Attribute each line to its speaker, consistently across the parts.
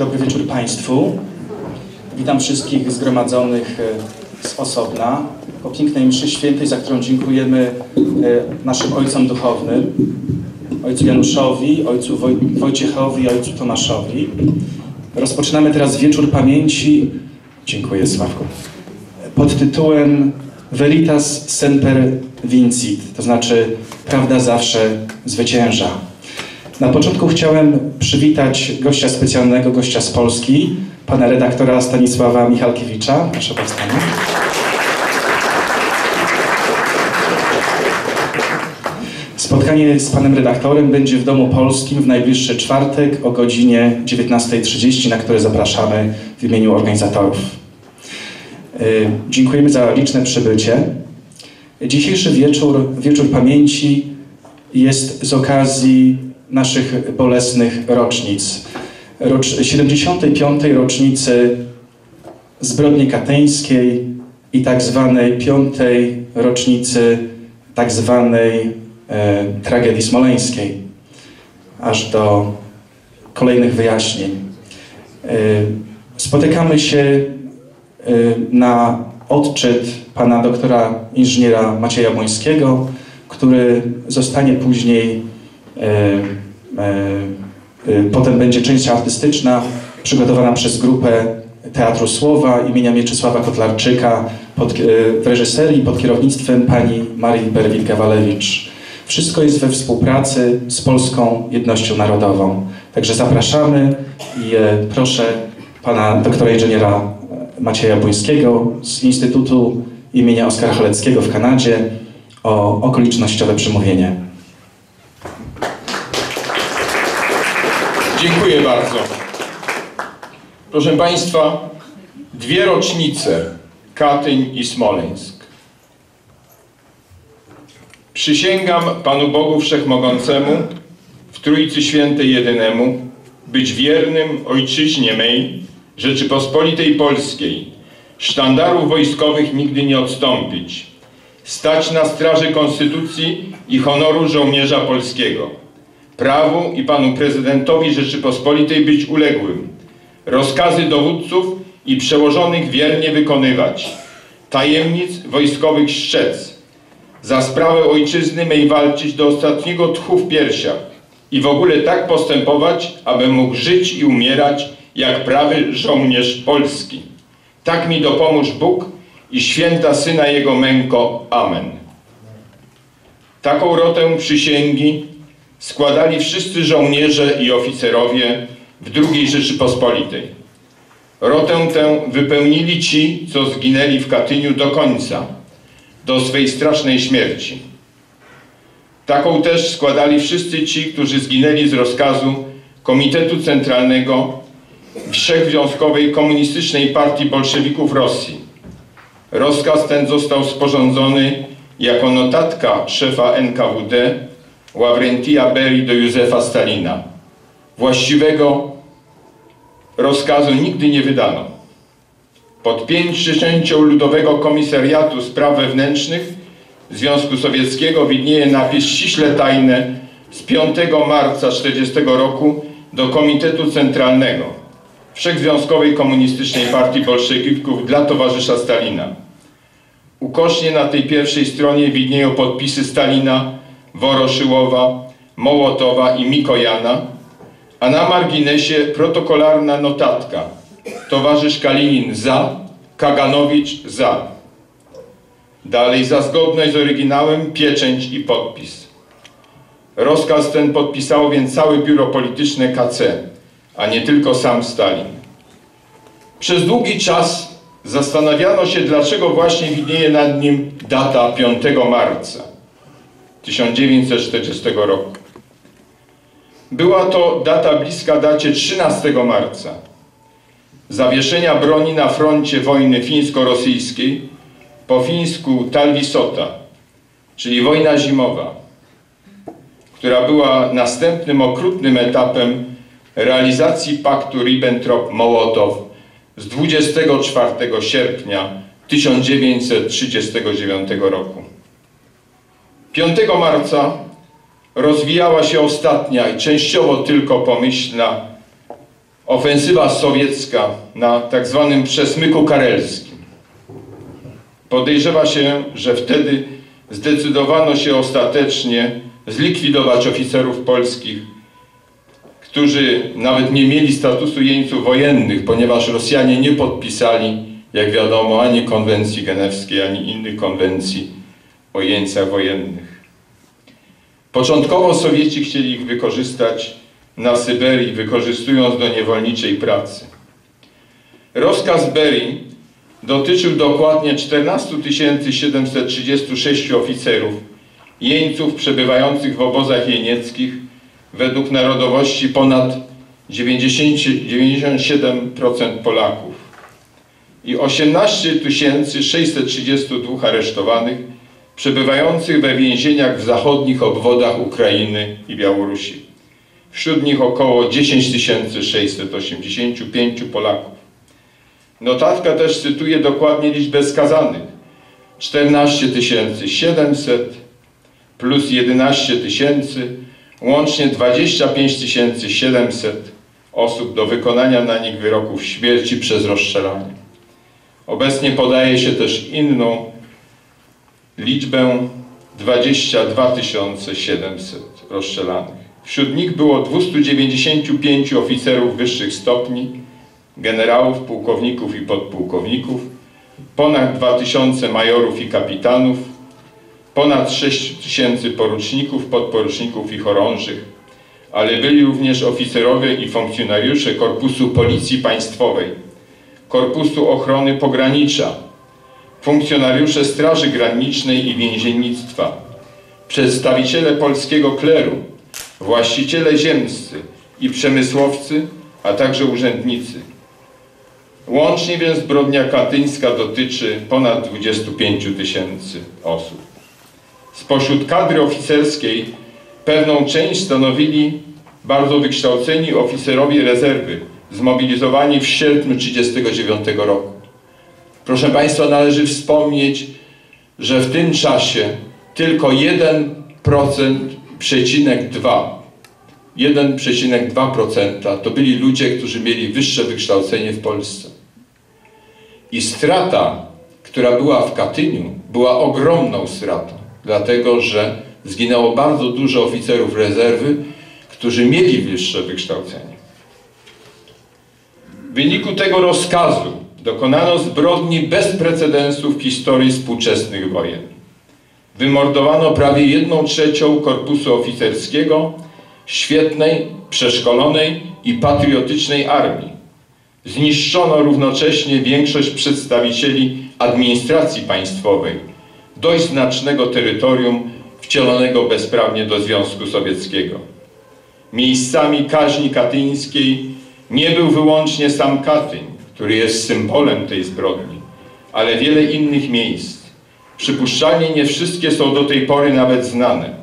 Speaker 1: Dobry wieczór Państwu. Witam wszystkich zgromadzonych e, z osobna po pięknej mszy świętej, za którą dziękujemy e, naszym ojcom duchownym, ojcu Januszowi, ojcu Woj Wojciechowi, ojcu Tomaszowi. Rozpoczynamy teraz wieczór pamięci, dziękuję Sławku, pod tytułem Veritas Semper Vincit, to znaczy prawda zawsze zwycięża. Na początku chciałem przywitać gościa specjalnego, gościa z Polski, pana redaktora Stanisława Michalkiewicza. Proszę powstanie. Spotkanie z panem redaktorem będzie w Domu Polskim w najbliższy czwartek o godzinie 19.30, na które zapraszamy w imieniu organizatorów. Y, dziękujemy za liczne przybycie. Dzisiejszy wieczór, wieczór pamięci jest z okazji naszych bolesnych rocznic. Rocz, 75. rocznicy zbrodni katyńskiej i tak zwanej piątej rocznicy tak zwanej e, tragedii smoleńskiej, aż do kolejnych wyjaśnień. E, spotykamy się e, na odczyt pana doktora inżyniera Macieja Błońskiego, który zostanie później e, potem będzie część artystyczna przygotowana przez grupę Teatru Słowa imienia Mieczysława Kotlarczyka pod, w reżyserii pod kierownictwem pani Marii Berwin-Gawalewicz. Wszystko jest we współpracy z Polską Jednością Narodową. Także zapraszamy i proszę pana doktora inżyniera Macieja Błońskiego z Instytutu imienia Oskara Haleckiego w Kanadzie o okolicznościowe przemówienie.
Speaker 2: Dziękuję bardzo. Proszę Państwa, dwie rocznice Katyń i Smoleńsk. Przysięgam Panu Bogu Wszechmogącemu, w Trójcy Świętej Jedynemu, być wiernym Ojczyźnie mej, Rzeczypospolitej Polskiej, sztandarów wojskowych nigdy nie odstąpić, stać na straży Konstytucji i honoru żołnierza polskiego prawu i panu prezydentowi Rzeczypospolitej być uległym, rozkazy dowódców i przełożonych wiernie wykonywać, tajemnic wojskowych szczec, za sprawę ojczyzny mej walczyć do ostatniego tchu w piersiach i w ogóle tak postępować, aby mógł żyć i umierać jak prawy żołnierz polski. Tak mi dopomóż Bóg i święta Syna Jego męko. Amen. Taką rotę przysięgi składali wszyscy żołnierze i oficerowie w II Rzeczypospolitej. Rotę tę wypełnili ci, co zginęli w Katyniu do końca, do swej strasznej śmierci. Taką też składali wszyscy ci, którzy zginęli z rozkazu Komitetu Centralnego Wszechzwiązkowej Komunistycznej Partii Bolszewików Rosji. Rozkaz ten został sporządzony jako notatka szefa NKWD Ławrentia Beri do Józefa Stalina. Właściwego rozkazu nigdy nie wydano. Pod pięćdziesięcią Ludowego Komisariatu Spraw Wewnętrznych Związku Sowieckiego widnieje napis ściśle tajny z 5 marca 1940 roku do Komitetu Centralnego Wszechzwiązkowej Komunistycznej Partii Bolszewików dla towarzysza Stalina. Ukośnie na tej pierwszej stronie widnieją podpisy Stalina Woroszyłowa, Mołotowa i Mikojana, a na marginesie protokolarna notatka. Towarzysz Kalinin za, Kaganowicz za. Dalej za zgodność z oryginałem pieczęć i podpis. Rozkaz ten podpisało więc całe biuro polityczne KC, a nie tylko sam Stalin. Przez długi czas zastanawiano się, dlaczego właśnie widnieje nad nim data 5 marca. 1940 roku. Była to data bliska dacie 13 marca, zawieszenia broni na froncie wojny fińsko-rosyjskiej, po fińsku Talwisota, czyli wojna zimowa, która była następnym okrutnym etapem realizacji paktu Ribbentrop-Mołotow z 24 sierpnia 1939 roku. 5 marca rozwijała się ostatnia i częściowo tylko pomyślna ofensywa sowiecka na tak zwanym przesmyku karelskim. Podejrzewa się, że wtedy zdecydowano się ostatecznie zlikwidować oficerów polskich, którzy nawet nie mieli statusu jeńców wojennych, ponieważ Rosjanie nie podpisali, jak wiadomo, ani konwencji genewskiej, ani innych konwencji o jeńcach wojennych. Początkowo Sowieci chcieli ich wykorzystać na Syberii, wykorzystując do niewolniczej pracy. Rozkaz Berii dotyczył dokładnie 14 736 oficerów, jeńców przebywających w obozach jenieckich według narodowości ponad 90, 97% Polaków i 18 632 aresztowanych przebywających we więzieniach w zachodnich obwodach Ukrainy i Białorusi. Wśród nich około 10 685 Polaków. Notatka też cytuje dokładnie liczbę skazanych. 14 700 plus 11 tysięcy, łącznie 25 700 osób do wykonania na nich wyroków śmierci przez rozstrzelanie. Obecnie podaje się też inną liczbę 22 700 rozstrzelanych. Wśród nich było 295 oficerów wyższych stopni, generałów, pułkowników i podpułkowników, ponad 2000 majorów i kapitanów, ponad 6 tysięcy poruczników, podporuczników i chorążych, ale byli również oficerowie i funkcjonariusze Korpusu Policji Państwowej, Korpusu Ochrony Pogranicza, funkcjonariusze Straży Granicznej i Więziennictwa, przedstawiciele polskiego kleru, właściciele ziemscy i przemysłowcy, a także urzędnicy. Łącznie więc zbrodnia katyńska dotyczy ponad 25 tysięcy osób. Spośród kadry oficerskiej pewną część stanowili bardzo wykształceni oficerowie rezerwy, zmobilizowani w sierpniu 1939 roku. Proszę Państwa, należy wspomnieć, że w tym czasie tylko 1% przecinek 2 1,2% to byli ludzie, którzy mieli wyższe wykształcenie w Polsce. I strata, która była w Katyniu, była ogromną stratą, dlatego że zginęło bardzo dużo oficerów rezerwy, którzy mieli wyższe wykształcenie. W wyniku tego rozkazu dokonano zbrodni bez precedensu w historii współczesnych wojen. Wymordowano prawie jedną trzecią korpusu oficerskiego, świetnej, przeszkolonej i patriotycznej armii. Zniszczono równocześnie większość przedstawicieli administracji państwowej, dość znacznego terytorium wcielonego bezprawnie do Związku Sowieckiego. Miejscami kaźni katyńskiej nie był wyłącznie sam Katyń, który jest symbolem tej zbrodni, ale wiele innych miejsc. Przypuszczalnie nie wszystkie są do tej pory nawet znane.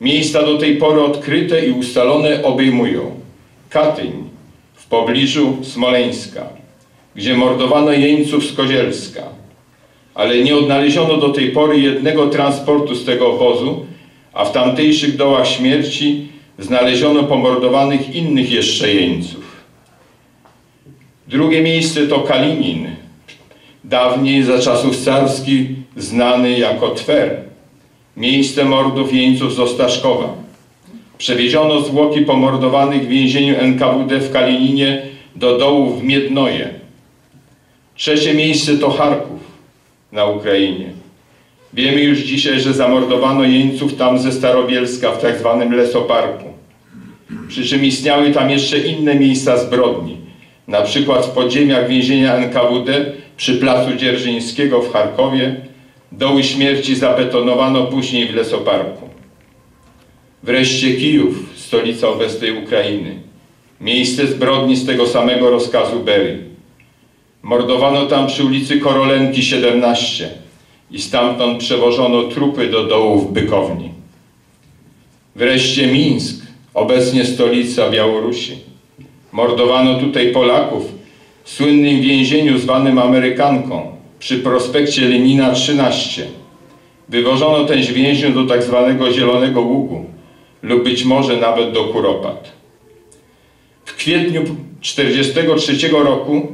Speaker 2: Miejsca do tej pory odkryte i ustalone obejmują Katyń w pobliżu Smoleńska, gdzie mordowano jeńców z Kozielska, ale nie odnaleziono do tej pory jednego transportu z tego obozu, a w tamtejszych dołach śmierci znaleziono pomordowanych innych jeszcze jeńców. Drugie miejsce to Kalinin, dawniej za czasów carskich znany jako Twer, miejsce mordów jeńców z Ostaszkowa. Przewieziono zwłoki pomordowanych w więzieniu NKWD w Kalininie do dołu w Miednoje. Trzecie miejsce to Charków na Ukrainie. Wiemy już dzisiaj, że zamordowano jeńców tam ze Starobielska w tak zwanym Lesoparku. Przy czym istniały tam jeszcze inne miejsca zbrodni, na przykład w podziemiach więzienia NKWD przy placu Dzierżyńskiego w Charkowie, doły śmierci zabetonowano później w Lesoparku. Wreszcie Kijów, stolica obecnej Ukrainy, miejsce zbrodni z tego samego rozkazu Berii. Mordowano tam przy ulicy Korolenki 17 i stamtąd przewożono trupy do dołów Bykowni. Wreszcie Mińsk, obecnie stolica Białorusi. Mordowano tutaj Polaków w słynnym więzieniu zwanym Amerykanką przy prospekcie Lenina 13. Wywożono też więźniów do tak zwanego Zielonego Ługu lub być może nawet do Kuropat. W kwietniu 1943 roku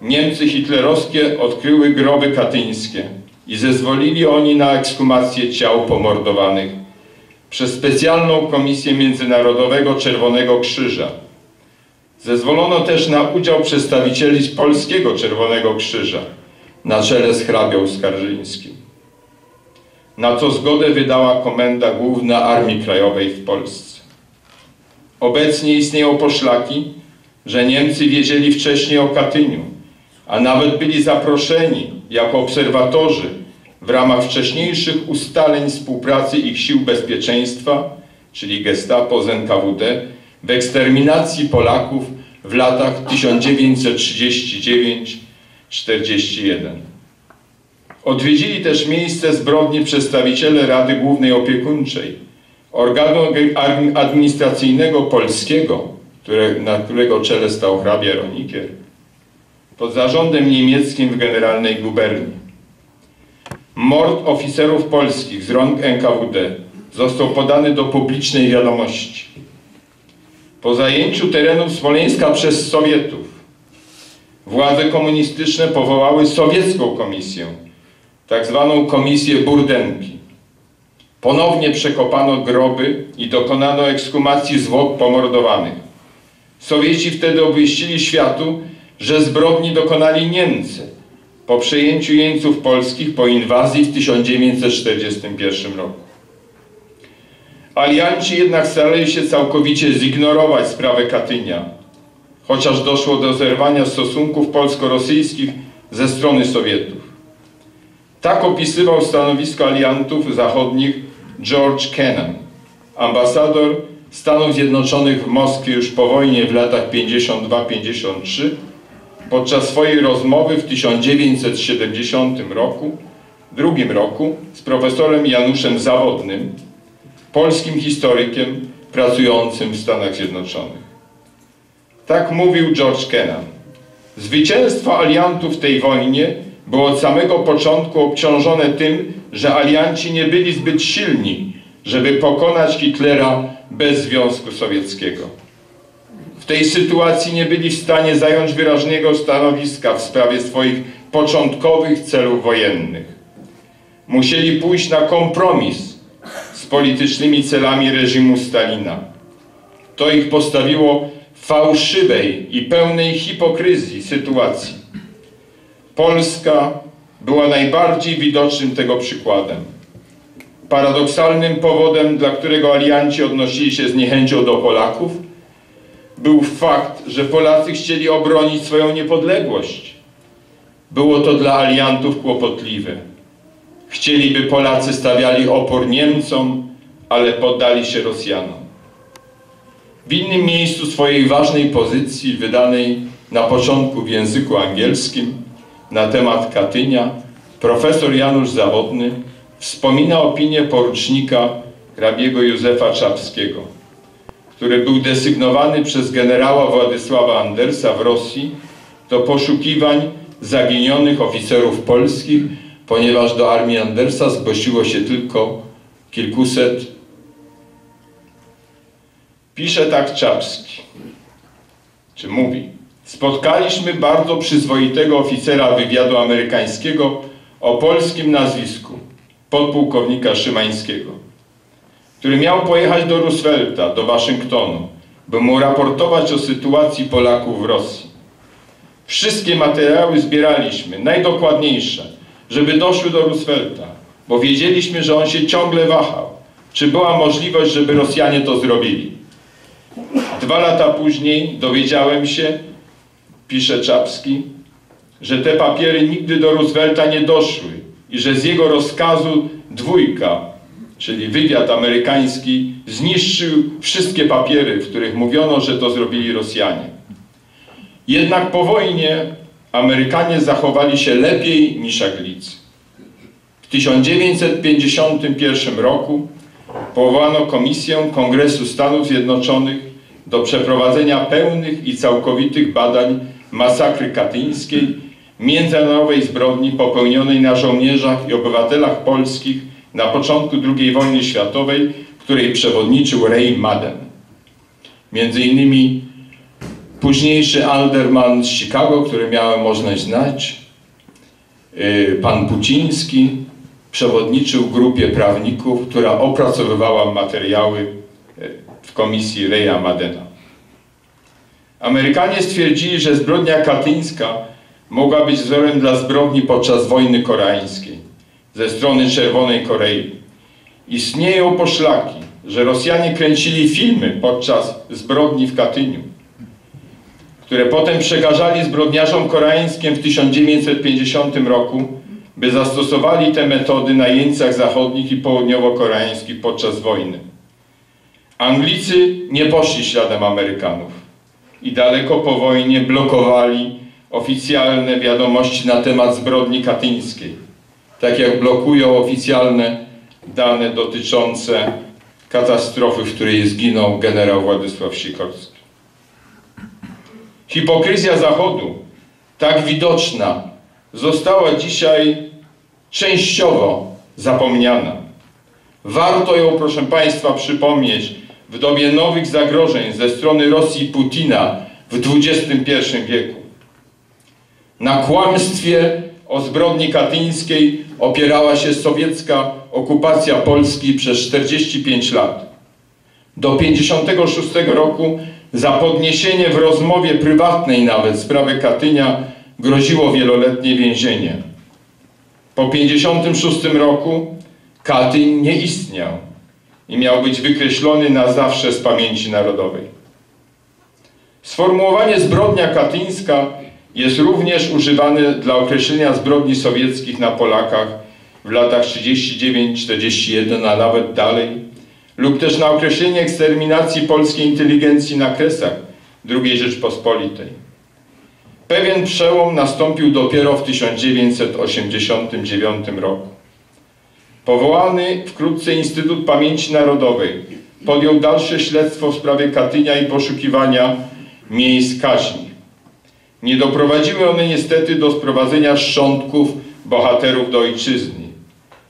Speaker 2: Niemcy hitlerowskie odkryły groby katyńskie i zezwolili oni na ekshumację ciał pomordowanych przez specjalną Komisję Międzynarodowego Czerwonego Krzyża. Zezwolono też na udział przedstawicieli Polskiego Czerwonego Krzyża na czele z hrabią Skarżyńskim. Na co zgodę wydała Komenda Główna Armii Krajowej w Polsce. Obecnie istnieją poszlaki, że Niemcy wiedzieli wcześniej o Katyniu, a nawet byli zaproszeni jako obserwatorzy w ramach wcześniejszych ustaleń współpracy ich sił bezpieczeństwa, czyli Gestapo z NKWD, w eksterminacji Polaków w latach 1939-41. Odwiedzili też miejsce zbrodni przedstawiciele Rady Głównej Opiekuńczej, organu administracyjnego polskiego, które, na którego czele stał hrabia Ronikier, pod zarządem niemieckim w generalnej guberni. Mord oficerów polskich z rąk NKWD został podany do publicznej wiadomości. Po zajęciu terenów Smoleńska przez Sowietów władze komunistyczne powołały sowiecką komisję, tak zwaną komisję Burdenki. Ponownie przekopano groby i dokonano ekshumacji zwłok pomordowanych. Sowieci wtedy obwieścili światu, że zbrodni dokonali Niemcy po przejęciu jeńców polskich po inwazji w 1941 roku. Alianci jednak starali się całkowicie zignorować sprawę Katynia, chociaż doszło do zerwania stosunków polsko-rosyjskich ze strony Sowietów. Tak opisywał stanowisko aliantów zachodnich George Kennan, ambasador Stanów Zjednoczonych w Moskwie już po wojnie w latach 52-53 podczas swojej rozmowy w 1970 roku, drugim roku z profesorem Januszem Zawodnym, polskim historykiem pracującym w Stanach Zjednoczonych. Tak mówił George Kennan. Zwycięstwo aliantów w tej wojnie było od samego początku obciążone tym, że alianci nie byli zbyt silni, żeby pokonać Hitlera bez Związku Sowieckiego. W tej sytuacji nie byli w stanie zająć wyraźnego stanowiska w sprawie swoich początkowych celów wojennych. Musieli pójść na kompromis politycznymi celami reżimu Stalina. To ich postawiło w fałszywej i pełnej hipokryzji sytuacji. Polska była najbardziej widocznym tego przykładem. Paradoksalnym powodem, dla którego alianci odnosili się z niechęcią do Polaków, był fakt, że Polacy chcieli obronić swoją niepodległość. Było to dla aliantów kłopotliwe. Chcieli, by Polacy stawiali opór Niemcom, ale poddali się Rosjanom. W innym miejscu swojej ważnej pozycji, wydanej na początku w języku angielskim na temat Katynia, profesor Janusz Zawodny wspomina opinię porucznika hrabiego Józefa Czapskiego, który był desygnowany przez generała Władysława Andersa w Rosji do poszukiwań zaginionych oficerów polskich, ponieważ do armii Andersa zgłosiło się tylko kilkuset. Pisze tak Czapski, czy mówi, spotkaliśmy bardzo przyzwoitego oficera wywiadu amerykańskiego o polskim nazwisku, podpułkownika Szymańskiego, który miał pojechać do Roosevelta, do Waszyngtonu, by mu raportować o sytuacji Polaków w Rosji. Wszystkie materiały zbieraliśmy, najdokładniejsze, żeby doszły do Roosevelta, bo wiedzieliśmy, że on się ciągle wahał, czy była możliwość, żeby Rosjanie to zrobili. Dwa lata później dowiedziałem się, pisze Czapski, że te papiery nigdy do Roosevelta nie doszły i że z jego rozkazu dwójka, czyli wywiad amerykański, zniszczył wszystkie papiery, w których mówiono, że to zrobili Rosjanie. Jednak po wojnie Amerykanie zachowali się lepiej niż Anglicy. W 1951 roku powołano Komisję Kongresu Stanów Zjednoczonych do przeprowadzenia pełnych i całkowitych badań masakry katyńskiej, międzynarodowej zbrodni popełnionej na żołnierzach i obywatelach polskich na początku II wojny światowej, której przewodniczył Ray Madden. Między innymi późniejszy alderman z Chicago, który miałem możliwość znać, y, pan Puciński, przewodniczył grupie prawników, która opracowywała materiały y, w komisji Reja Madena. Amerykanie stwierdzili, że zbrodnia katyńska mogła być wzorem dla zbrodni podczas wojny koreańskiej ze strony Czerwonej Korei. Istnieją poszlaki, że Rosjanie kręcili filmy podczas zbrodni w Katyniu, które potem przekażali zbrodniarzom koreańskim w 1950 roku, by zastosowali te metody na jeńcach zachodnich i południowo-koreańskich podczas wojny. Anglicy nie poszli śladem Amerykanów i daleko po wojnie blokowali oficjalne wiadomości na temat zbrodni katyńskiej, tak jak blokują oficjalne dane dotyczące katastrofy, w której zginął generał Władysław Sikorski. Hipokryzja Zachodu, tak widoczna, została dzisiaj częściowo zapomniana. Warto ją, proszę Państwa, przypomnieć w dobie nowych zagrożeń ze strony Rosji Putina w XXI wieku. Na kłamstwie o zbrodni katyńskiej opierała się sowiecka okupacja Polski przez 45 lat. Do 56 roku za podniesienie w rozmowie prywatnej nawet sprawy Katynia groziło wieloletnie więzienie. Po 56 roku Katyń nie istniał i miał być wykreślony na zawsze z pamięci narodowej. Sformułowanie zbrodnia katyńska jest również używane dla określenia zbrodni sowieckich na Polakach w latach 39-41, a nawet dalej, lub też na określenie eksterminacji polskiej inteligencji na Kresach II Rzeczpospolitej. Pewien przełom nastąpił dopiero w 1989 roku. Powołany wkrótce Instytut Pamięci Narodowej podjął dalsze śledztwo w sprawie Katynia i poszukiwania miejsc kaźni. Nie doprowadziły one niestety do sprowadzenia szczątków bohaterów do ojczyzny.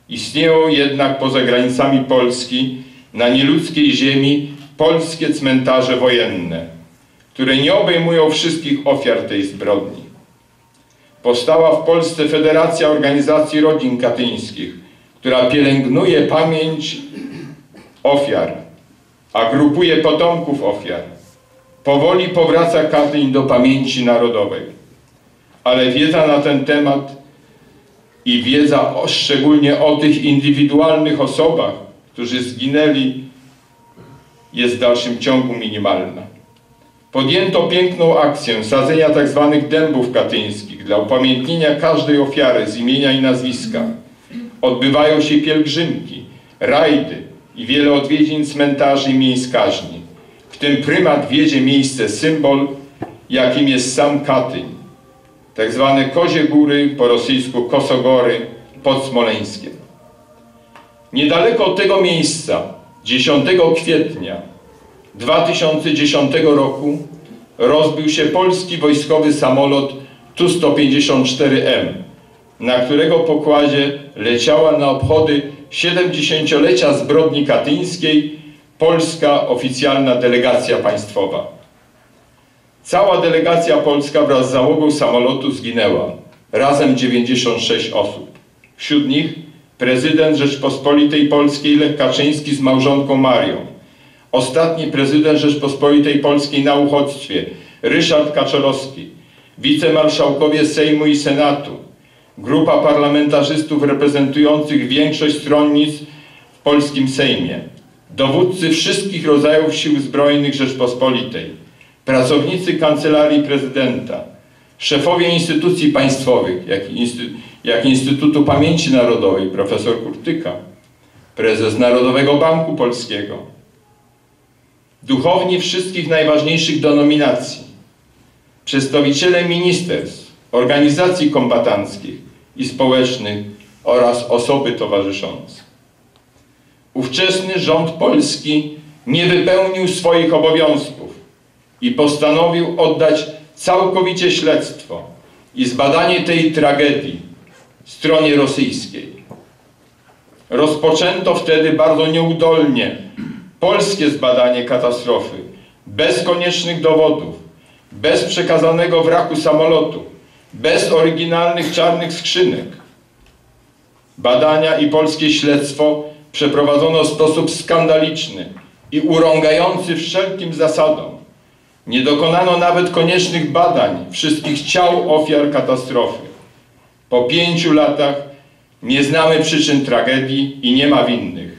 Speaker 2: Istnieją jednak poza granicami Polski, na nieludzkiej ziemi, polskie cmentarze wojenne, które nie obejmują wszystkich ofiar tej zbrodni. Powstała w Polsce Federacja Organizacji Rodzin Katyńskich, która pielęgnuje pamięć ofiar, a grupuje potomków ofiar. Powoli powraca Katyń do pamięci narodowej. Ale wiedza na ten temat i wiedza o, szczególnie o tych indywidualnych osobach, którzy zginęli, jest w dalszym ciągu minimalna. Podjęto piękną akcję sadzenia tzw. Tak dębów katyńskich dla upamiętnienia każdej ofiary z imienia i nazwiska. Odbywają się pielgrzymki, rajdy i wiele odwiedzin cmentarzy i miejsc kaźni. W tym prymat wiedzie miejsce symbol, jakim jest sam Katyń, tak zwane Kozie Góry, po rosyjsku Kosogory, pod Smoleńskiem. Niedaleko tego miejsca, 10 kwietnia 2010 roku, rozbił się polski wojskowy samolot Tu-154M, na którego pokładzie leciała na obchody 70-lecia zbrodni katyńskiej polska oficjalna delegacja państwowa. Cała delegacja polska wraz z załogą samolotu zginęła. Razem 96 osób. Wśród nich prezydent Rzeczpospolitej Polskiej Lech Kaczyński z małżonką Marią. Ostatni prezydent Rzeczpospolitej Polskiej na uchodźstwie Ryszard Kaczorowski. Wicemarszałkowie Sejmu i Senatu. Grupa parlamentarzystów reprezentujących większość stronnic w polskim Sejmie. Dowódcy wszystkich rodzajów sił zbrojnych Rzeczpospolitej pracownicy Kancelarii Prezydenta, szefowie instytucji państwowych, jak, Instytut, jak Instytutu Pamięci Narodowej, profesor Kurtyka, prezes Narodowego Banku Polskiego, duchowni wszystkich najważniejszych denominacji, przedstawiciele ministerstw, organizacji kombatanckich i społecznych oraz osoby towarzyszące. Ówczesny rząd polski nie wypełnił swoich obowiązków i postanowił oddać całkowicie śledztwo i zbadanie tej tragedii stronie rosyjskiej. Rozpoczęto wtedy bardzo nieudolnie polskie zbadanie katastrofy, bez koniecznych dowodów, bez przekazanego wraku samolotu, bez oryginalnych czarnych skrzynek. Badania i polskie śledztwo przeprowadzono w sposób skandaliczny i urągający wszelkim zasadom. Nie dokonano nawet koniecznych badań wszystkich ciał ofiar katastrofy. Po pięciu latach nie znamy przyczyn tragedii i nie ma winnych.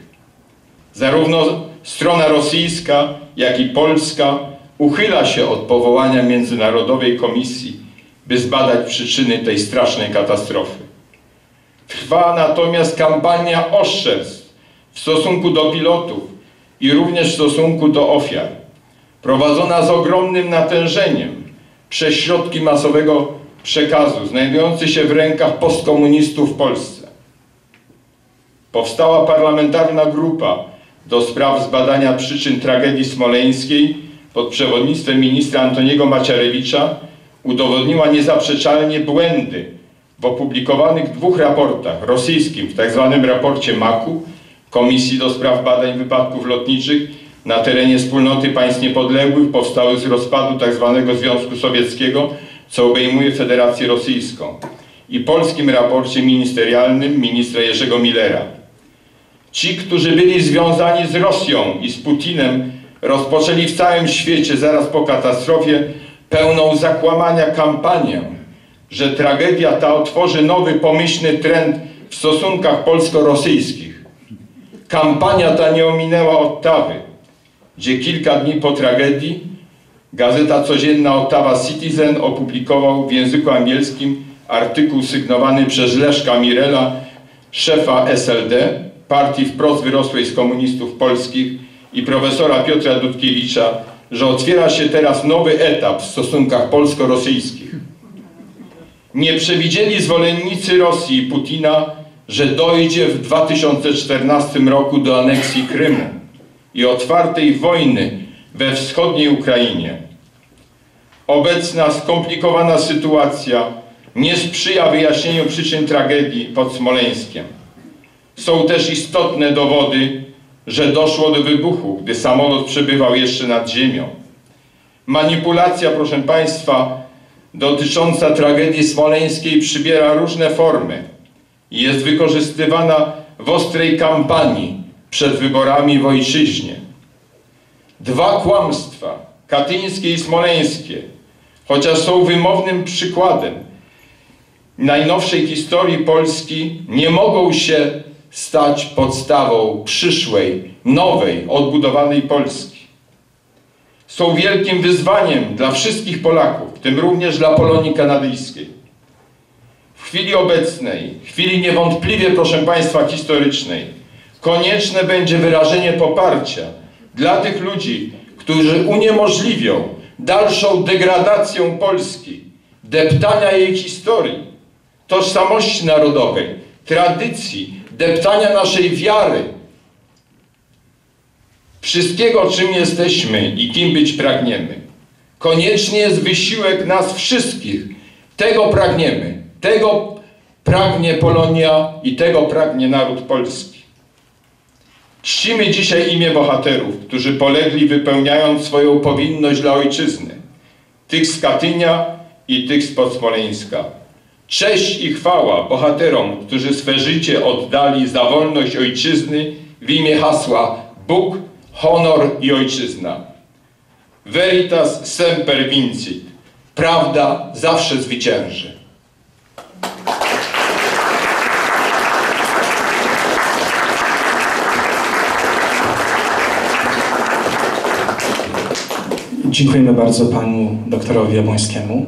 Speaker 2: Zarówno strona rosyjska, jak i polska uchyla się od powołania międzynarodowej komisji, by zbadać przyczyny tej strasznej katastrofy. Trwa natomiast kampania oszczerstw w stosunku do pilotów i również w stosunku do ofiar, prowadzona z ogromnym natężeniem przez środki masowego przekazu znajdujące się w rękach postkomunistów w Polsce. Powstała parlamentarna grupa do spraw zbadania przyczyn tragedii smoleńskiej pod przewodnictwem ministra Antoniego Maciarewicza udowodniła niezaprzeczalnie błędy w opublikowanych dwóch raportach, rosyjskim w tzw. raporcie MAKU, Komisji do Spraw Badań Wypadków Lotniczych na terenie wspólnoty państw niepodległych powstałych z rozpadu tzw. Związku Sowieckiego, co obejmuje Federację Rosyjską i polskim raporcie ministerialnym ministra Jerzego Millera. Ci, którzy byli związani z Rosją i z Putinem, rozpoczęli w całym świecie zaraz po katastrofie pełną zakłamania kampanię, że tragedia ta otworzy nowy pomyślny trend w stosunkach polsko-rosyjskich. Kampania ta nie ominęła Ottawy, gdzie kilka dni po tragedii gazeta codzienna Ottawa Citizen opublikował w języku angielskim artykuł sygnowany przez Leszka Mirela, szefa SLD, partii wprost wyrosłej z komunistów polskich i profesora Piotra Dudkiewicza, że otwiera się teraz nowy etap w stosunkach polsko-rosyjskich. Nie przewidzieli zwolennicy Rosji i Putina, że dojdzie w 2014 roku do aneksji Krymu i otwartej wojny we wschodniej Ukrainie. Obecna skomplikowana sytuacja nie sprzyja wyjaśnieniu przyczyn tragedii pod Smoleńskiem. Są też istotne dowody, że doszło do wybuchu, gdy samolot przebywał jeszcze nad ziemią. Manipulacja, proszę Państwa, dotycząca tragedii smoleńskiej przybiera różne formy i jest wykorzystywana w ostrej kampanii przed wyborami w ojczyźnie. Dwa kłamstwa, katyńskie i smoleńskie, chociaż są wymownym przykładem najnowszej historii Polski, nie mogą się stać podstawą przyszłej, nowej, odbudowanej Polski. Są wielkim wyzwaniem dla wszystkich Polaków, w tym również dla Polonii Kanadyjskiej. W chwili obecnej, chwili niewątpliwie, proszę Państwa, historycznej, konieczne będzie wyrażenie poparcia dla tych ludzi, którzy uniemożliwią dalszą degradację Polski, deptania jej historii, tożsamości narodowej, tradycji, deptania naszej wiary, wszystkiego, czym jesteśmy i kim być pragniemy. Konieczny jest wysiłek nas wszystkich. Tego pragniemy. Tego pragnie Polonia i tego pragnie naród polski. Czcimy dzisiaj imię bohaterów, którzy polegli wypełniając swoją powinność dla ojczyzny. Tych z Katynia i tych z Podsmoleńska. Cześć i chwała bohaterom, którzy swe życie oddali za wolność ojczyzny w imię hasła Bóg, honor i ojczyzna. Veritas semper vincit. Prawda zawsze zwycięży.
Speaker 1: Dziękujemy bardzo panu doktorowi Jabłońskiemu.